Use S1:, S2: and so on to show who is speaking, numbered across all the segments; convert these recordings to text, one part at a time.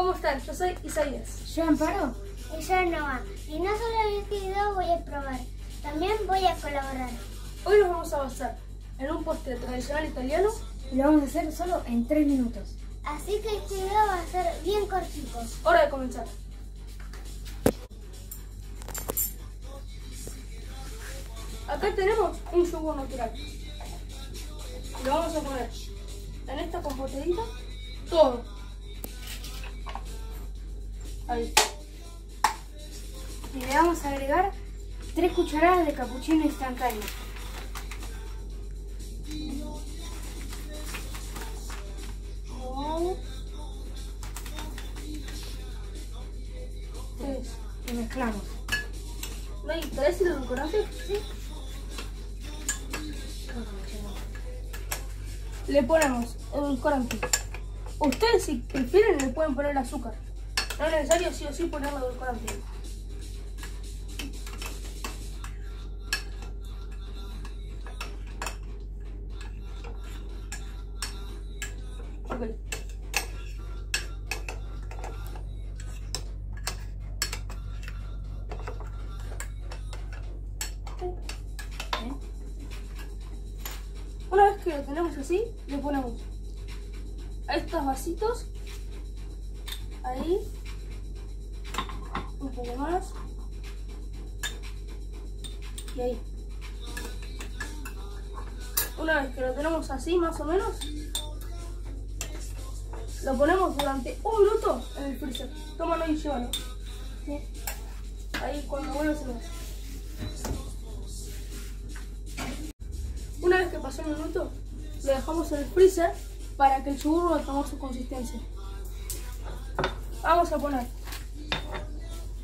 S1: ¿Cómo están? Yo soy Isaías.
S2: Yo Amparo.
S3: Y yo Noah. Y no solo en este video voy a probar, también voy a colaborar.
S1: Hoy nos vamos a basar en un postre tradicional italiano.
S2: Y lo vamos a hacer solo en 3 minutos.
S3: Así que este video va a ser bien cortito.
S1: Hora de comenzar. Acá tenemos un yogur natural. Lo vamos a poner en esta compotadita todo. Ahí.
S2: Y le vamos a agregar 3 cucharadas de capuchino instantáneo.
S1: Tres.
S2: Y mezclamos.
S1: ¿No hay tres y el edulcorante? Sí. Le ponemos edulcorante. Ustedes si prefieren le pueden poner azúcar. No es necesario sí o sí ponerle edulcorante. Ok. Una vez que lo tenemos así, le ponemos a estos vasitos, ahí, un poco más, y ahí. Una vez que lo tenemos así, más o menos, lo ponemos durante un minuto en el freezer. Tómalo y llévalo. ¿Sí? Ahí cuando vuelva se lo. Una vez que pasó el minuto, lo dejamos en el freezer para que el yogur tomar su consistencia. Vamos a poner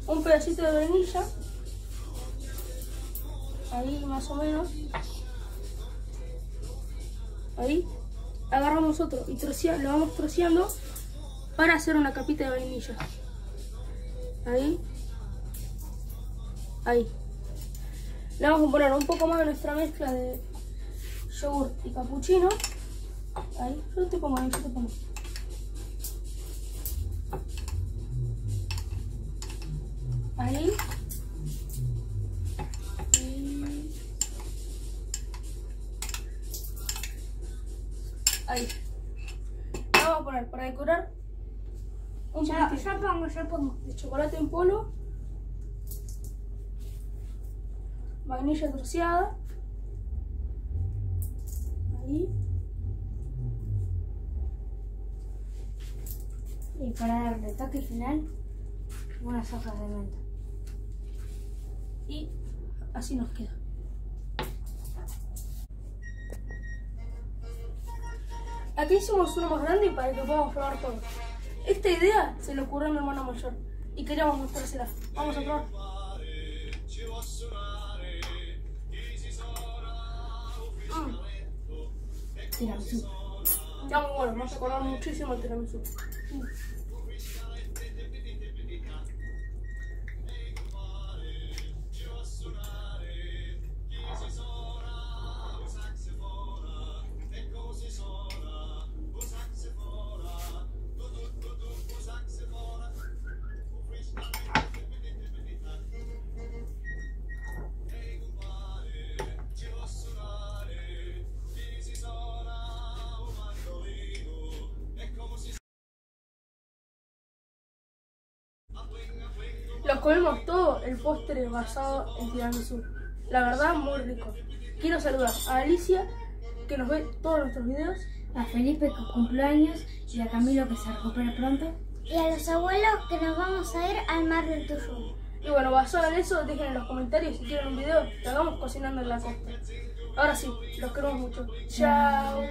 S1: un pedacito de vainilla, ahí más o menos, ahí, agarramos otro y lo vamos troceando para hacer una capita de vainilla. Ahí, ahí. Le vamos a poner un poco más de nuestra mezcla de yogur y capuchino. Ahí, yo te pongo ahí, yo te pongo. Ahí. Vamos a poner para decorar un
S3: Ya, ya pongo, ya pongo.
S1: de chocolate en polvo, vainilla troceada, ahí,
S2: Y para darle toque final, unas hojas de menta.
S1: y así nos queda. Aquí hicimos uno más grande para que podamos probar todo. Esta idea se le ocurrió a mi hermano mayor y queríamos mostrársela. Vamos a probar. Mm.
S2: Tiramisú.
S1: Está muy bueno, me hace acordar muchísimo el tiramisú. Lo comemos todo el postre basado en tiramisú. La verdad, muy rico. Quiero saludar a Alicia, que nos ve todos nuestros videos.
S2: A Felipe que cumpleaños y a Camilo que se recupere pronto.
S3: Y a los abuelos que nos vamos a ir al mar del Tuyú.
S1: Y bueno, basado en eso, dejen en los comentarios si quieren un video que hagamos cocinando en la costa. Ahora sí, los queremos mucho. Chao.